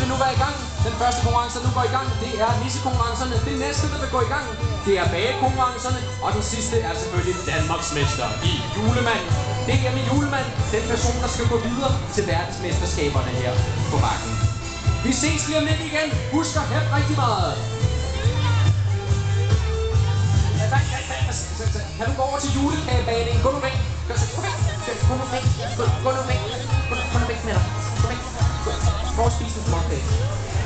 vil nu være i gang. Den første konkurrence, der nu går i gang, det er nissekonkurrencerne. Det næste, der vil gå i gang, det er bagekonkurrencerne. Og den sidste er selvfølgelig Danmarksmester i julemand. Det er med julemand, den person, der skal gå videre til verdensmesterskaberne her på bakken. Vi ses lige om lidt igen. Husk at have rigtig meget. Altså, altså, kan du gå over til julekagebagning? Gå nu væk. Gå nu væk. Gå nu væk. Gå nu væk. Pieces Season Market.